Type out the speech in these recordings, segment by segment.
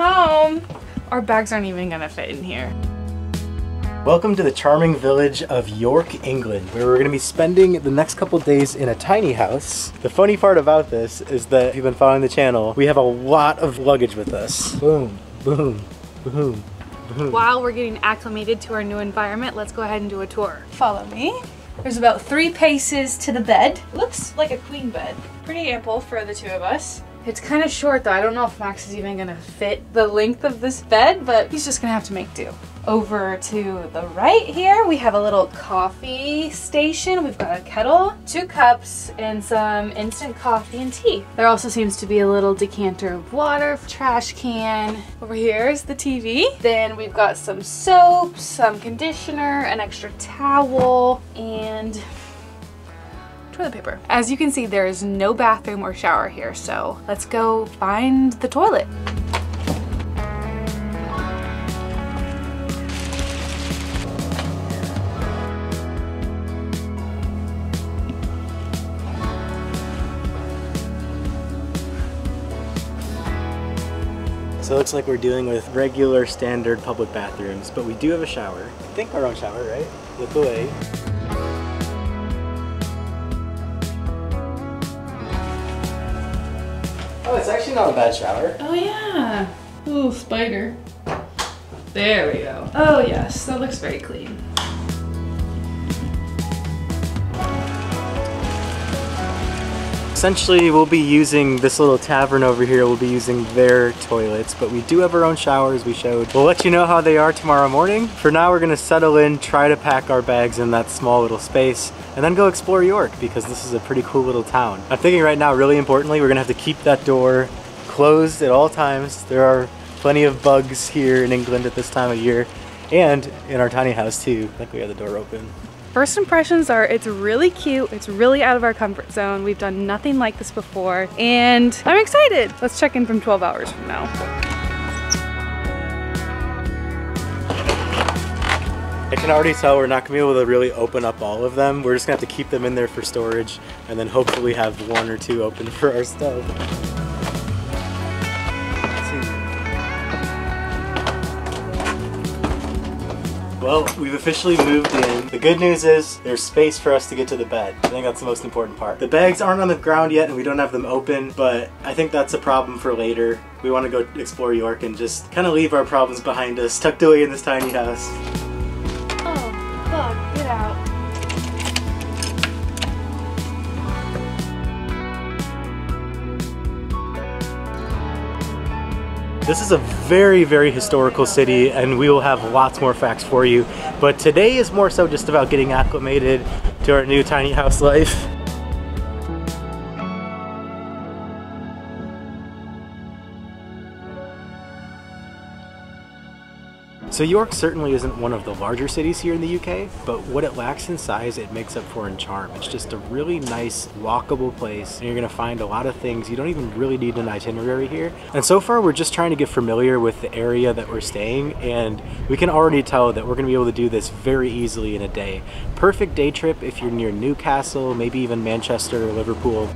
Welcome home. Our bags aren't even gonna fit in here. Welcome to the charming village of York, England, where we're going to be spending the next couple days in a tiny house. The funny part about this is that if you've been following the channel, we have a lot of luggage with us. Boom, Boom, boom, boom. While we're getting acclimated to our new environment, let's go ahead and do a tour. Follow me. There's about three paces to the bed. Looks like a queen bed. Pretty ample for the two of us. It's kind of short though. I don't know if Max is even gonna fit the length of this bed, but he's just gonna have to make do. Over to the right here, we have a little coffee station. We've got a kettle, two cups, and some instant coffee and tea. There also seems to be a little decanter of water, trash can. Over here is the TV. Then we've got some soap, some conditioner, an extra towel, and toilet paper. As you can see, there is no bathroom or shower here, so let's go find the toilet. So it looks like we're dealing with regular standard public bathrooms, but we do have a shower. I think our own shower, right? Look away. Oh, it's actually not a bad shower. Oh yeah. Ooh, spider. There we go. Oh yes, that looks very clean. Essentially, we'll be using this little tavern over here. We'll be using their toilets, but we do have our own showers we showed. We'll let you know how they are tomorrow morning. For now, we're gonna settle in, try to pack our bags in that small little space, and then go explore York because this is a pretty cool little town. I'm thinking right now, really importantly, we're gonna have to keep that door closed at all times. There are plenty of bugs here in England at this time of year, and in our tiny house too. I think we have the door open. First impressions are it's really cute, it's really out of our comfort zone. We've done nothing like this before, and I'm excited. Let's check in from 12 hours from now. I can already tell we're not gonna be able to really open up all of them. We're just gonna have to keep them in there for storage and then hopefully have one or two open for our stuff. Well, we've officially moved in. The good news is there's space for us to get to the bed. I think that's the most important part. The bags aren't on the ground yet and we don't have them open, but I think that's a problem for later. We want to go explore York and just kind of leave our problems behind us, tucked away in this tiny house. This is a very, very historical city, and we will have lots more facts for you. But today is more so just about getting acclimated to our new tiny house life. So York certainly isn't one of the larger cities here in the UK, but what it lacks in size, it makes up for in charm. It's just a really nice, walkable place, and you're gonna find a lot of things. You don't even really need an itinerary here. And so far, we're just trying to get familiar with the area that we're staying, and we can already tell that we're gonna be able to do this very easily in a day. Perfect day trip if you're near Newcastle, maybe even Manchester or Liverpool.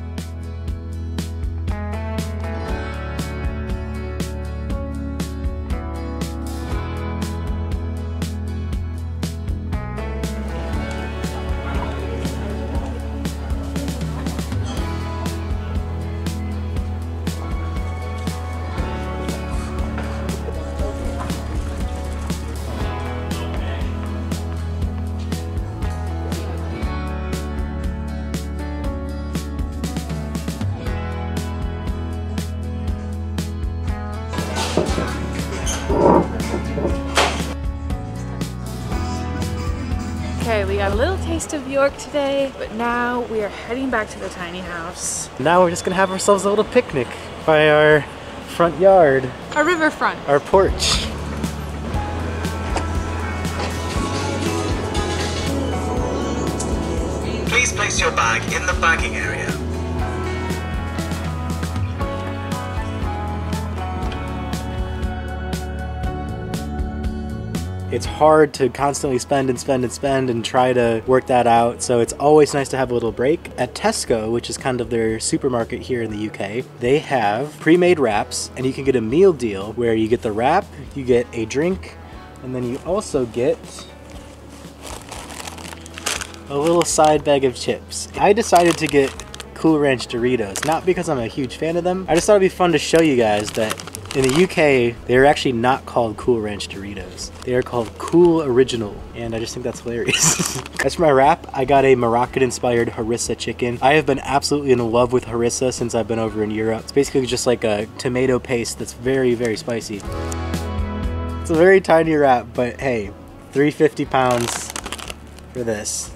Taste of York today, but now we are heading back to the tiny house. Now we're just gonna have ourselves a little picnic by our front yard, Our riverfront. our porch. Please place your bag in the bagging area. It's hard to constantly spend and spend and spend and try to work that out. So it's always nice to have a little break. At Tesco, which is kind of their supermarket here in the UK, they have pre-made wraps and you can get a meal deal where you get the wrap, you get a drink, and then you also get a little side bag of chips. I decided to get Cool Ranch Doritos, not because I'm a huge fan of them. I just thought it'd be fun to show you guys that in the UK, they're actually not called Cool Ranch Doritos. They are called Cool Original, and I just think that's hilarious. As for my wrap, I got a Moroccan-inspired harissa chicken. I have been absolutely in love with harissa since I've been over in Europe. It's basically just like a tomato paste that's very, very spicy. It's a very tiny wrap, but hey, 350 pounds for this.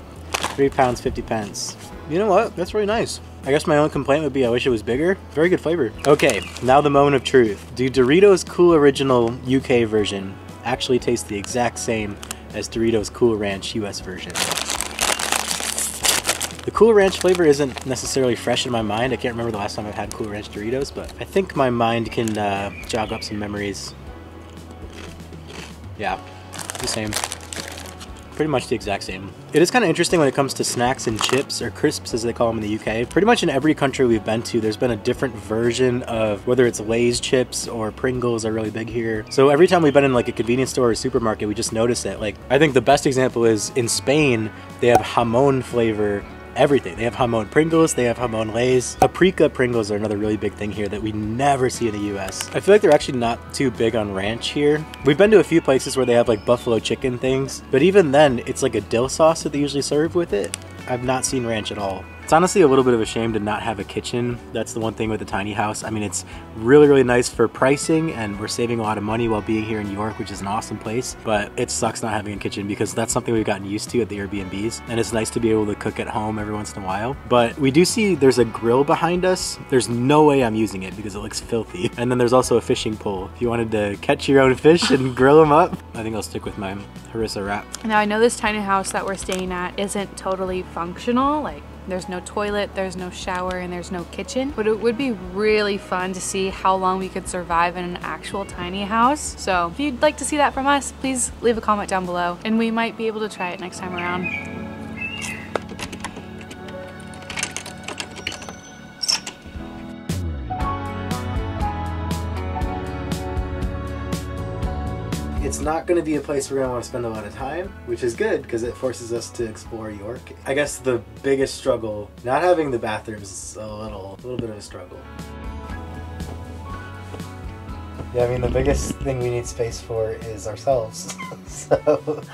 Three pounds, 50 pence. You know what? That's really nice. I guess my own complaint would be I wish it was bigger. Very good flavor. Okay, now the moment of truth. Do Doritos Cool Original UK version actually taste the exact same as Doritos Cool Ranch US version? The Cool Ranch flavor isn't necessarily fresh in my mind. I can't remember the last time I've had Cool Ranch Doritos, but I think my mind can uh, jog up some memories. Yeah, the same pretty much the exact same. It is kind of interesting when it comes to snacks and chips, or crisps as they call them in the UK. Pretty much in every country we've been to, there's been a different version of whether it's Lay's chips or Pringles are really big here. So every time we've been in like a convenience store or supermarket, we just notice it. Like, I think the best example is in Spain, they have jamon flavor everything. They have jamon Pringles, they have jamon Lays. Paprika Pringles are another really big thing here that we never see in the US. I feel like they're actually not too big on ranch here. We've been to a few places where they have like buffalo chicken things, but even then, it's like a dill sauce that they usually serve with it. I've not seen ranch at all. It's honestly a little bit of a shame to not have a kitchen. That's the one thing with the tiny house. I mean, it's really, really nice for pricing and we're saving a lot of money while being here in New York, which is an awesome place. But it sucks not having a kitchen because that's something we've gotten used to at the Airbnbs. And it's nice to be able to cook at home every once in a while. But we do see there's a grill behind us. There's no way I'm using it because it looks filthy. And then there's also a fishing pole. If you wanted to catch your own fish and grill them up, I think I'll stick with my harissa wrap. Now I know this tiny house that we're staying at isn't totally functional. Like there's no toilet, there's no shower, and there's no kitchen. But it would be really fun to see how long we could survive in an actual tiny house. So if you'd like to see that from us, please leave a comment down below and we might be able to try it next time around. It's not going to be a place we're going to want to spend a lot of time, which is good because it forces us to explore York. I guess the biggest struggle, not having the bathrooms is a little, a little bit of a struggle. Yeah, I mean, the biggest thing we need space for is ourselves. so.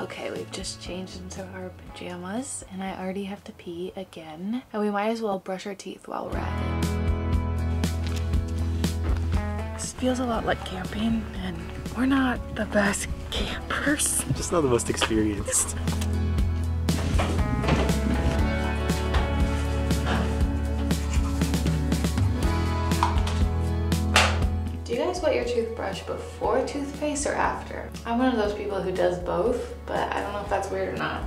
Okay, we've just changed into our pajamas and I already have to pee again. And we might as well brush our teeth while we're at it. This feels a lot like camping and we're not the best campers. Just not the most experienced. Do you guys wet your toothbrush before toothpaste or after? I'm one of those people who does both, but I don't know if that's weird or not.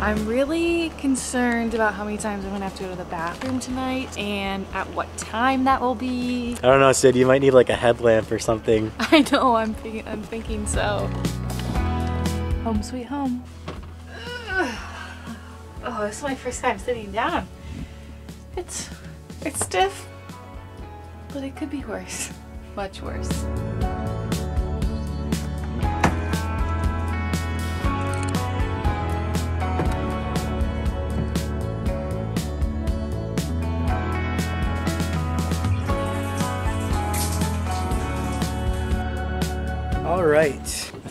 I'm really concerned about how many times I'm gonna have to go to the bathroom tonight and at what time that will be. I don't know, Sid, you might need like a headlamp or something. I know, I'm thinking, I'm thinking so. Home sweet home. Oh, this is my first time sitting down. It's, it's stiff, but it could be worse, much worse.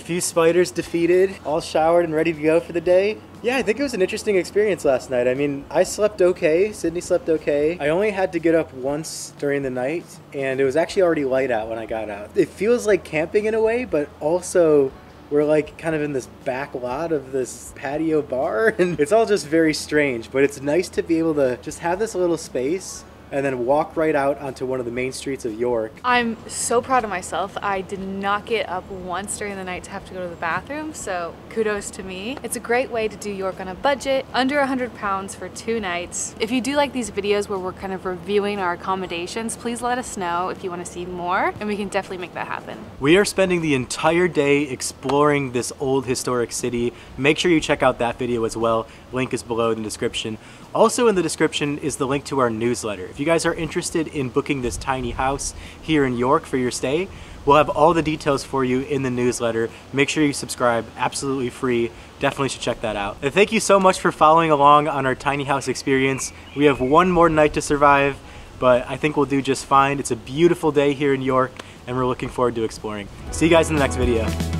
Few spiders defeated, all showered and ready to go for the day. Yeah, I think it was an interesting experience last night. I mean, I slept okay, Sydney slept okay. I only had to get up once during the night, and it was actually already light out when I got out. It feels like camping in a way, but also we're like kind of in this back lot of this patio bar, and it's all just very strange, but it's nice to be able to just have this little space and then walk right out onto one of the main streets of York. I'm so proud of myself. I did not get up once during the night to have to go to the bathroom, so kudos to me. It's a great way to do York on a budget, under 100 pounds for two nights. If you do like these videos where we're kind of reviewing our accommodations, please let us know if you want to see more, and we can definitely make that happen. We are spending the entire day exploring this old historic city. Make sure you check out that video as well. Link is below in the description. Also in the description is the link to our newsletter. If you guys are interested in booking this tiny house here in York for your stay, we'll have all the details for you in the newsletter. Make sure you subscribe, absolutely free. Definitely should check that out. And thank you so much for following along on our tiny house experience. We have one more night to survive, but I think we'll do just fine. It's a beautiful day here in York, and we're looking forward to exploring. See you guys in the next video.